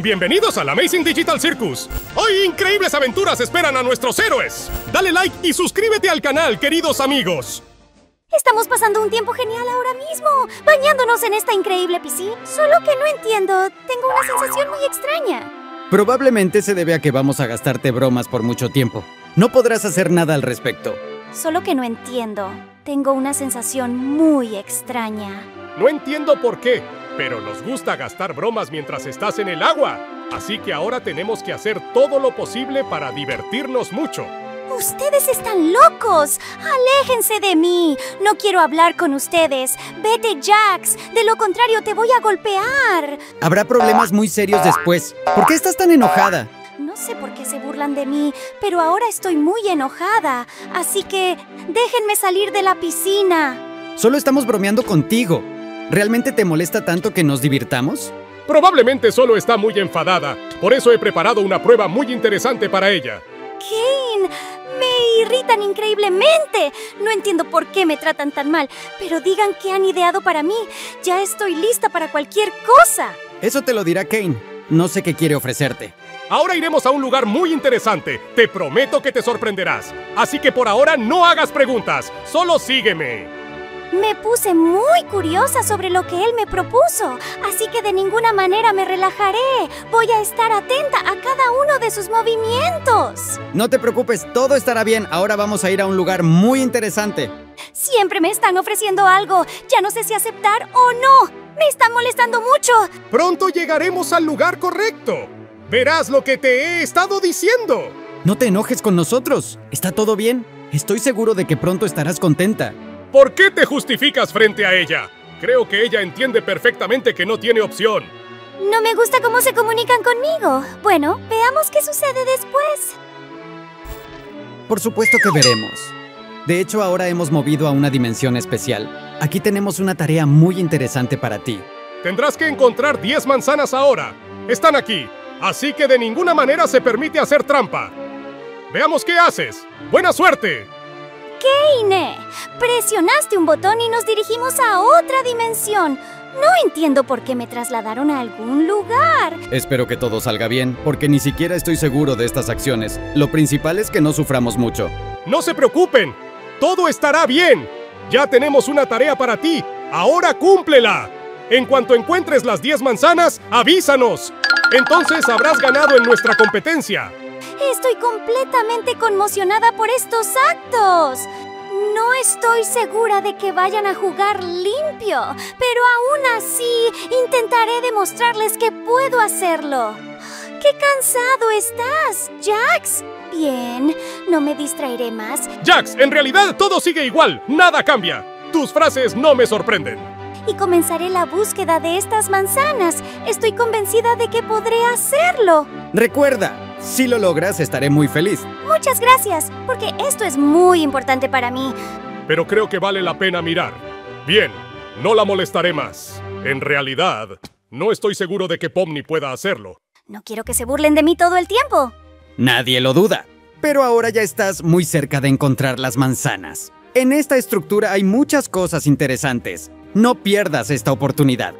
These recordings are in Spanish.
Bienvenidos al Amazing Digital Circus. Hoy increíbles aventuras esperan a nuestros héroes. Dale like y suscríbete al canal, queridos amigos. Estamos pasando un tiempo genial ahora mismo, bañándonos en esta increíble piscina. Solo que no entiendo, tengo una sensación muy extraña. Probablemente se debe a que vamos a gastarte bromas por mucho tiempo. No podrás hacer nada al respecto. Solo que no entiendo, tengo una sensación muy extraña. No entiendo por qué, pero nos gusta gastar bromas mientras estás en el agua. Así que ahora tenemos que hacer todo lo posible para divertirnos mucho. ¡Ustedes están locos! ¡Aléjense de mí! No quiero hablar con ustedes. Vete, Jax. De lo contrario, te voy a golpear. Habrá problemas muy serios después. ¿Por qué estás tan enojada? No sé por qué se burlan de mí, pero ahora estoy muy enojada. Así que déjenme salir de la piscina. Solo estamos bromeando contigo. ¿Realmente te molesta tanto que nos divirtamos? Probablemente solo está muy enfadada. Por eso he preparado una prueba muy interesante para ella. Kane, me irritan increíblemente. No entiendo por qué me tratan tan mal, pero digan qué han ideado para mí. Ya estoy lista para cualquier cosa. Eso te lo dirá Kane. No sé qué quiere ofrecerte. Ahora iremos a un lugar muy interesante. Te prometo que te sorprenderás. Así que por ahora no hagas preguntas. Solo sígueme. Me puse muy curiosa sobre lo que él me propuso, así que de ninguna manera me relajaré. Voy a estar atenta a cada uno de sus movimientos. No te preocupes, todo estará bien. Ahora vamos a ir a un lugar muy interesante. Siempre me están ofreciendo algo. Ya no sé si aceptar o no. Me están molestando mucho. Pronto llegaremos al lugar correcto. Verás lo que te he estado diciendo. No te enojes con nosotros. ¿Está todo bien? Estoy seguro de que pronto estarás contenta. ¿Por qué te justificas frente a ella? Creo que ella entiende perfectamente que no tiene opción. No me gusta cómo se comunican conmigo. Bueno, veamos qué sucede después. Por supuesto que veremos. De hecho, ahora hemos movido a una dimensión especial. Aquí tenemos una tarea muy interesante para ti. Tendrás que encontrar 10 manzanas ahora. Están aquí, así que de ninguna manera se permite hacer trampa. Veamos qué haces. ¡Buena suerte! Kane, presionaste un botón y nos dirigimos a otra dimensión. No entiendo por qué me trasladaron a algún lugar. Espero que todo salga bien, porque ni siquiera estoy seguro de estas acciones. Lo principal es que no suframos mucho. No se preocupen, todo estará bien. Ya tenemos una tarea para ti. Ahora cúmplela. En cuanto encuentres las 10 manzanas, avísanos. Entonces habrás ganado en nuestra competencia. Estoy completamente conmocionada por estos actos. No estoy segura de que vayan a jugar limpio, pero aún así intentaré demostrarles que puedo hacerlo. ¡Qué cansado estás, Jax! Bien, no me distraeré más. Jax, en realidad todo sigue igual, nada cambia. Tus frases no me sorprenden. Y comenzaré la búsqueda de estas manzanas. Estoy convencida de que podré hacerlo. Recuerda, si lo logras, estaré muy feliz. Muchas gracias, porque esto es muy importante para mí. Pero creo que vale la pena mirar. Bien, no la molestaré más. En realidad, no estoy seguro de que Pomni pueda hacerlo. No quiero que se burlen de mí todo el tiempo. Nadie lo duda. Pero ahora ya estás muy cerca de encontrar las manzanas. En esta estructura hay muchas cosas interesantes. No pierdas esta oportunidad.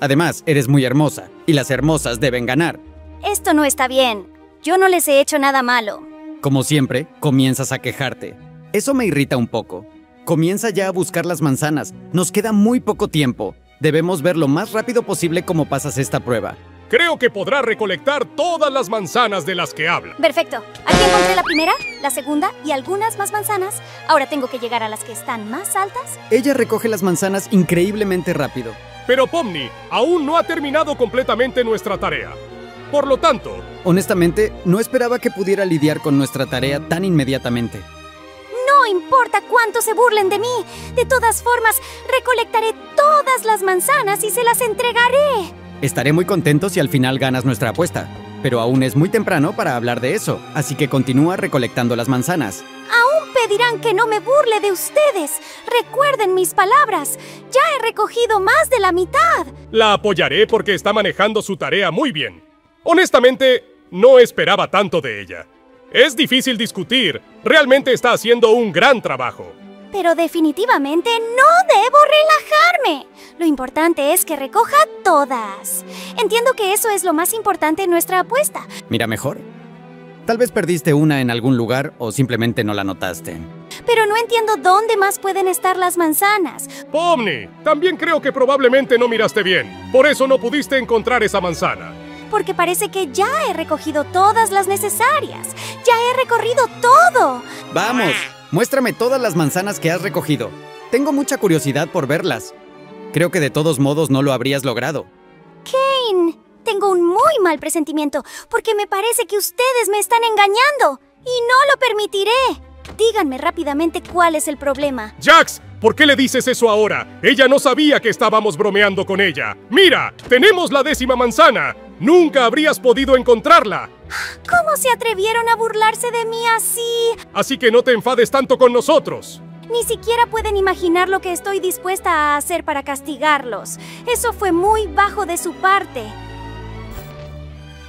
Además, eres muy hermosa, y las hermosas deben ganar. Esto no está bien. Yo no les he hecho nada malo. Como siempre, comienzas a quejarte. Eso me irrita un poco. Comienza ya a buscar las manzanas. Nos queda muy poco tiempo. Debemos ver lo más rápido posible cómo pasas esta prueba. Creo que podrá recolectar todas las manzanas de las que habla. Perfecto. Aquí encontré la primera, la segunda y algunas más manzanas. Ahora tengo que llegar a las que están más altas. Ella recoge las manzanas increíblemente rápido. Pero Pomni aún no ha terminado completamente nuestra tarea. Por lo tanto... Honestamente, no esperaba que pudiera lidiar con nuestra tarea tan inmediatamente. No importa cuánto se burlen de mí. De todas formas, recolectaré todas las manzanas y se las entregaré. Estaré muy contento si al final ganas nuestra apuesta. Pero aún es muy temprano para hablar de eso, así que continúa recolectando las manzanas. Aún pedirán que no me burle de ustedes. Recuerden mis palabras. Ya he recogido más de la mitad. La apoyaré porque está manejando su tarea muy bien. Honestamente, no esperaba tanto de ella. Es difícil discutir. Realmente está haciendo un gran trabajo. pero definitivamente no debo relajarme. Lo importante es que recoja todas. Entiendo que eso es lo más importante en nuestra apuesta. Mira mejor. Tal vez perdiste una en algún lugar o simplemente no la notaste. Pero no entiendo dónde más pueden estar las manzanas. Pomni, también creo que probablemente no miraste bien. Por eso no pudiste encontrar esa manzana. Porque parece que ya he recogido todas las necesarias. Ya he recorrido todo. Vamos, muéstrame todas las manzanas que has recogido. Tengo mucha curiosidad por verlas. Creo que de todos modos no lo habrías logrado. Kane, tengo un muy mal presentimiento porque me parece que ustedes me están engañando. Y no lo permitiré. Díganme rápidamente cuál es el problema. Jax, ¿por qué le dices eso ahora? Ella no sabía que estábamos bromeando con ella. Mira, tenemos la décima manzana. Nunca habrías podido encontrarla. ¿Cómo se atrevieron a burlarse de mí así? Así que no te enfades tanto con nosotros. Ni siquiera pueden imaginar lo que estoy dispuesta a hacer para castigarlos. Eso fue muy bajo de su parte.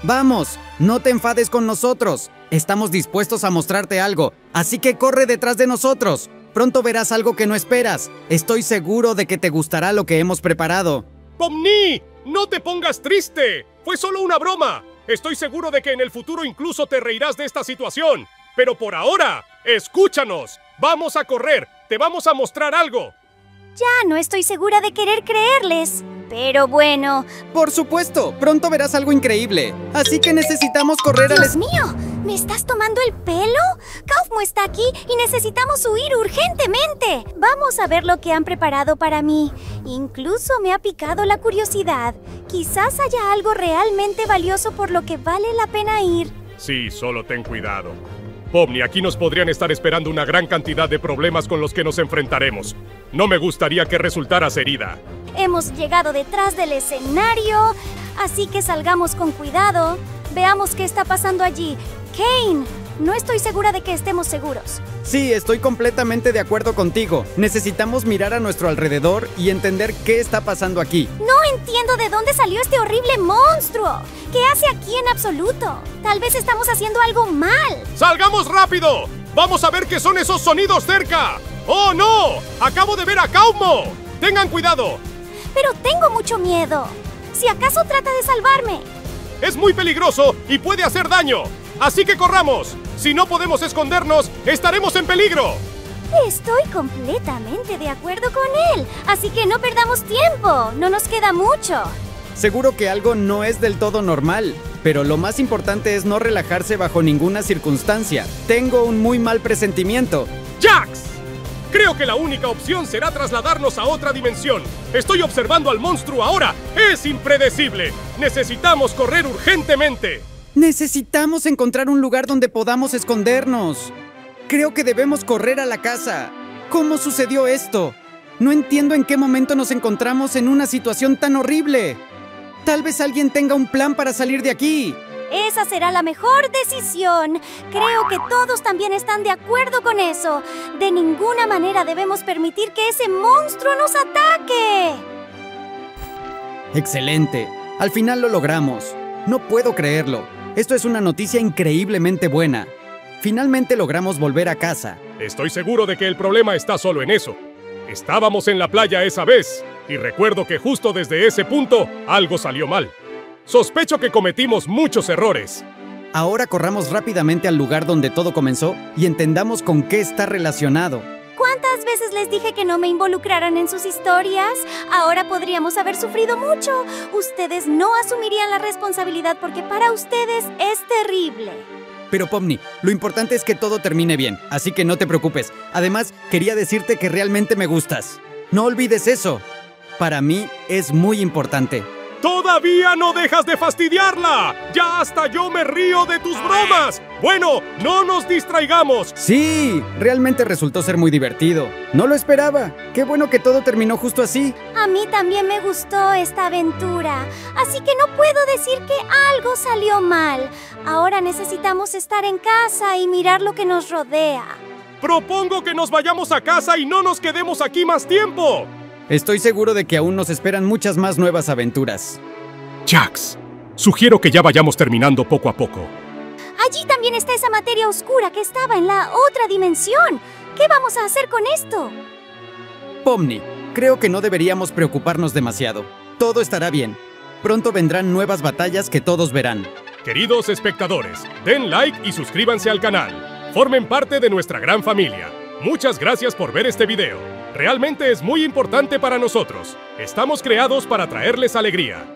Vamos, no te enfades con nosotros. Estamos dispuestos a mostrarte algo, así que corre detrás de nosotros. Pronto verás algo que no esperas. Estoy seguro de que te gustará lo que hemos preparado. ¡Pomni! ¡No te pongas triste! ¡Fue solo una broma! Estoy seguro de que en el futuro incluso te reirás de esta situación. Pero por ahora, escúchanos. Vamos a correr. Te vamos a mostrar algo. Ya no estoy segura de querer creerles. Pero bueno. Por supuesto, pronto verás algo increíble. Así que necesitamos correr al... ¡Dios mío! ¿Me estás tomando el pelo? Kaufmo está aquí y necesitamos huir urgentemente. Vamos a ver lo que han preparado para mí. Incluso me ha picado la curiosidad. Quizás haya algo realmente valioso por lo que vale la pena ir. Sí, solo ten cuidado. Pomni, aquí nos podrían estar esperando una gran cantidad de problemas con los que nos enfrentaremos. No me gustaría que resultaras herida. Hemos llegado detrás del escenario, así que salgamos con cuidado. Veamos qué está pasando allí. Kane, no estoy segura de que estemos seguros. Sí, estoy completamente de acuerdo contigo. Necesitamos mirar a nuestro alrededor y entender qué está pasando aquí. No entiendo de dónde salió este horrible monstruo. ¿Qué hace aquí en absoluto? Tal vez estamos haciendo algo mal. ¡Salgamos rápido! ¡Vamos a ver qué son esos sonidos cerca! ¡Oh, no! ¡Acabo de ver a Kaumo! ¡Tengan cuidado! Pero tengo mucho miedo. Si acaso trata de salvarme. Es muy peligroso y puede hacer daño. Así que corramos. Si no podemos escondernos, estaremos en peligro. Estoy completamente de acuerdo con él. Así que no perdamos tiempo. No nos queda mucho. Seguro que algo no es del todo normal, pero lo más importante es no relajarse bajo ninguna circunstancia. Tengo un muy mal presentimiento. ¡Jax! Creo que la única opción será trasladarnos a otra dimensión. Estoy observando al monstruo ahora. Es impredecible. Necesitamos correr urgentemente. Necesitamos encontrar un lugar donde podamos escondernos. Creo que debemos correr a la casa. ¿Cómo sucedió esto? No entiendo en qué momento nos encontramos en una situación tan horrible. Tal vez alguien tenga un plan para salir de aquí. Esa será la mejor decisión. Creo que todos también están de acuerdo con eso. De ninguna manera debemos permitir que ese monstruo nos ataque. Excelente. Al final lo logramos. No puedo creerlo. Esto es una noticia increíblemente buena. Finalmente logramos volver a casa. Estoy seguro de que el problema está solo en eso. Estábamos en la playa esa vez, y recuerdo que justo desde ese punto algo salió mal. Sospecho que cometimos muchos errores. Ahora corramos rápidamente al lugar donde todo comenzó y entendamos con qué está relacionado. ¿Cuántas veces les dije que no me involucraran en sus historias? Ahora podríamos haber sufrido mucho. Ustedes no asumirían la responsabilidad porque para ustedes es terrible. Pero Pomni, lo importante es que todo termine bien, así que no te preocupes. Además, quería decirte que realmente me gustas. No olvides eso. Para mí es muy importante. ¡Todavía no dejas de fastidiarla! ¡Ya hasta yo me río de tus bromas! Bueno, no nos distraigamos. Sí, realmente resultó ser muy divertido. No lo esperaba. Qué bueno que todo terminó justo así. A mí también me gustó esta aventura, así que no puedo decir que algo salió mal. Ahora necesitamos estar en casa y mirar lo que nos rodea. Propongo que nos vayamos a casa y no nos quedemos aquí más tiempo. Estoy seguro de que aún nos esperan muchas más nuevas aventuras. Jax, sugiero que ya vayamos terminando poco a poco. Allí también está esa materia oscura que estaba en la otra dimensión. ¿Qué vamos a hacer con esto? Pomni, creo que no deberíamos preocuparnos demasiado. Todo estará bien. Pronto vendrán nuevas batallas que todos verán. Queridos espectadores, den like y suscríbanse al canal. Formen parte de nuestra gran familia. Muchas gracias por ver este video. Realmente es muy importante para nosotros. Estamos creados para traerles alegría.